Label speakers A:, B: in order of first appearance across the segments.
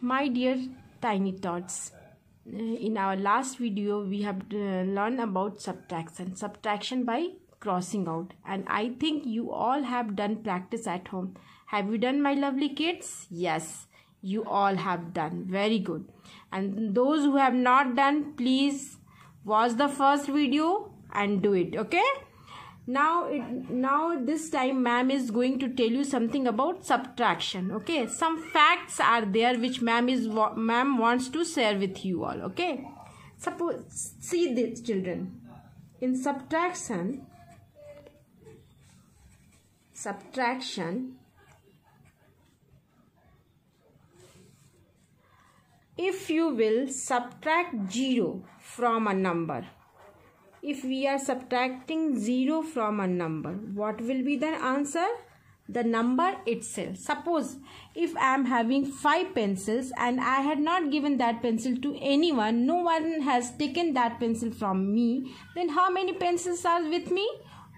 A: my dear tiny tots uh, in our last video we have uh, learned about subtraction. Subtraction by crossing out. And i think you all have done practice at home. Have you done my lovely kids? Yes you all have done. Very good. And those who have not done please watch the first video and do it okay now it now this time ma'am is going to tell you something about subtraction okay? Some facts are there which ma'am is ma'am wants to share with you all okay? Suppose see this children. In subtraction subtraction if you will subtract 0 from a number if we are subtracting 0 from a number what will be the answer? The number itself. Suppose if i am having 5 pencils and i had not given that pencil to anyone no one has taken that pencil from me then how many pencils are with me?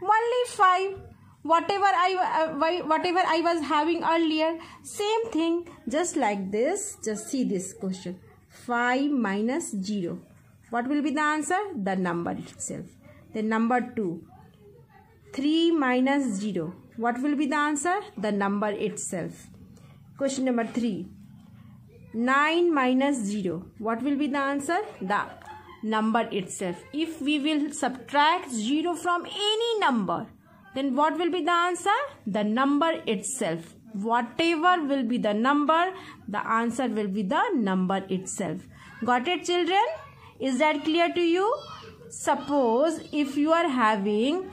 A: Only 5 whatever i uh, whatever i was having earlier same thing. Just like this. Just see this question. 5 minus 0 what will be the answer? The number itself. Then number 2. 3 minus 0. What will be the answer? The number itself. Question number 3. 9 minus 0. What will be the answer? The number itself. If we will subtract 0 from any number, then what will be the answer? The number itself. Whatever will be the number, the answer will be the number itself. Got it children? Is that clear to you? Suppose if you are having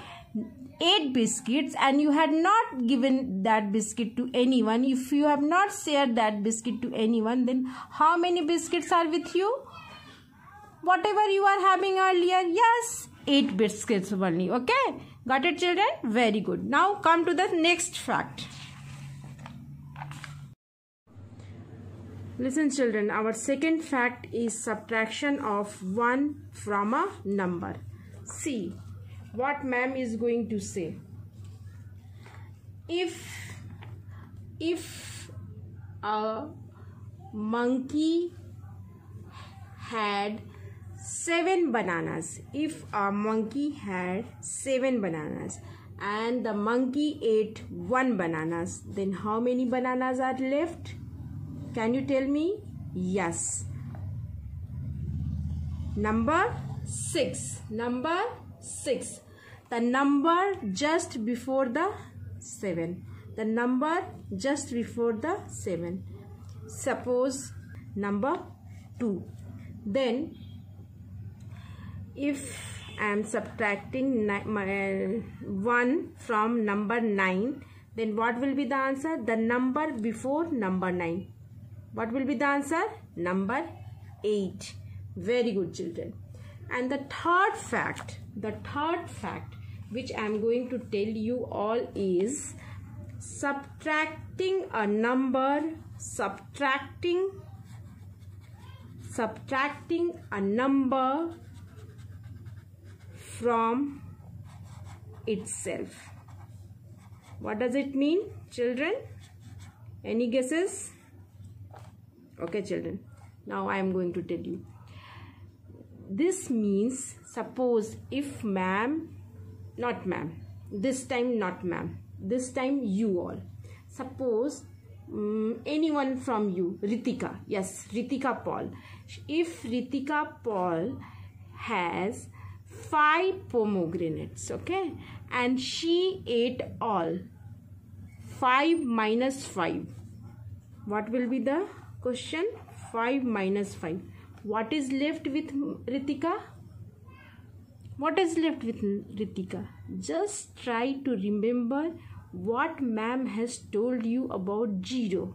A: 8 biscuits and you had not given that biscuit to anyone, if you have not shared that biscuit to anyone, then how many biscuits are with you? Whatever you are having earlier, yes, 8 biscuits only, okay? Got it children? Very good. Now come to the next fact. Listen children, our second fact is subtraction of 1 from a number. See what ma'am is going to say. If, if a monkey had 7 bananas, if a monkey had 7 bananas and the monkey ate 1 bananas, then how many bananas are left? Can you tell me? Yes. Number 6. Number 6. The number just before the 7. The number just before the 7. Suppose number 2. Then if I am subtracting my, uh, 1 from number 9 then what will be the answer? The number before number 9 what will be the answer? Number 8. Very good children. And the third fact, the third fact which I am going to tell you all is subtracting a number, subtracting, subtracting a number from itself. What does it mean children? Any guesses? Okay children. Now i am going to tell you. This means suppose if ma'am not ma'am this time not ma'am this time you all. Suppose um, anyone from you ritika. Yes ritika paul. If ritika paul has five pomegranates okay and she ate all 5 minus 5 what will be the Question 5 minus 5. What is left with Ritika? What is left with Ritika? Just try to remember what ma'am has told you about zero.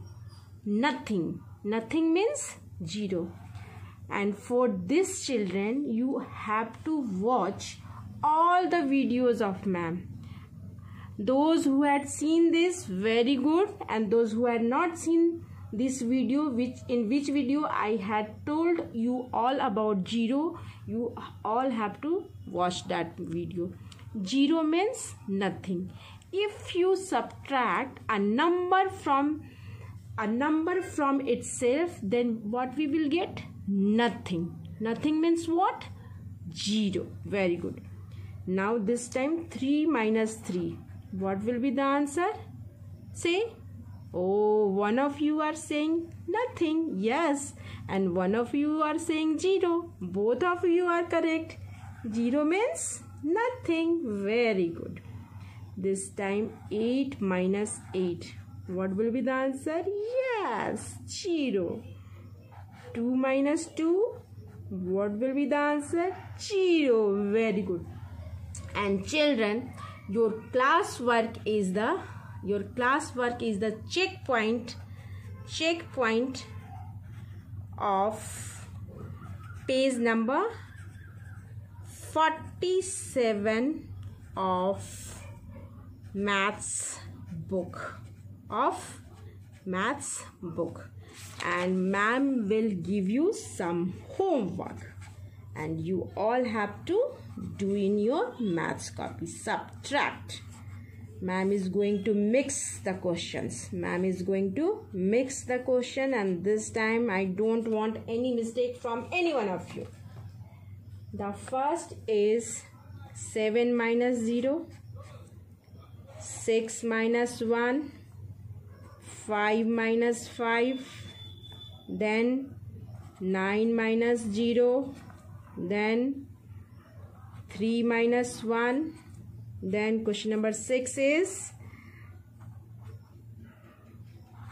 A: Nothing. Nothing means zero. And for these children, you have to watch all the videos of ma'am those who had seen this very good and those who had not seen this video which in which video I had told you all about zero you all have to watch that video. Zero means nothing. If you subtract a number from a number from itself then what we will get? Nothing. Nothing means what? Zero very good. Now this time 3 minus 3 what will be the answer? Say oh one of you are saying nothing yes. And one of you are saying zero. Both of you are correct. Zero means nothing. Very good. This time 8 minus 8 what will be the answer? Yes 0 2 minus 2 what will be the answer? 0 very good. And children your class work is the your class work is the checkpoint checkpoint of page number 47 of maths book of maths book. And ma'am will give you some homework. And you all have to do in your maths copy. Subtract ma'am is going to mix the questions. Ma'am is going to mix the question and this time i don't want any mistake from any one of you. The first is 7 minus 0 6 minus 1 5 minus 5 then 9 minus 0 then 3 minus 1 then question number 6 is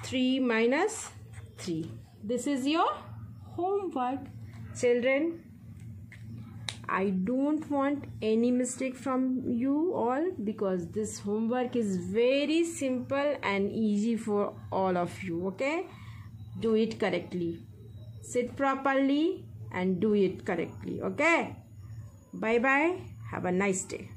A: 3 minus 3 this is your homework. Children I don't want any mistake from you all because this homework is very simple and easy for all of you okay? Do it correctly. Sit properly and do it correctly okay? Bye bye have a nice day